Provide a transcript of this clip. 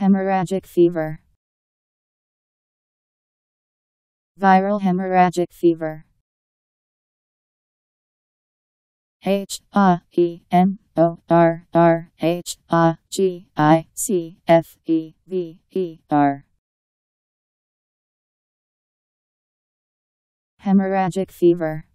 Hemorrhagic fever. Viral hemorrhagic fever. H A E M O R R H A G I C F E V E R. Hemorrhagic fever.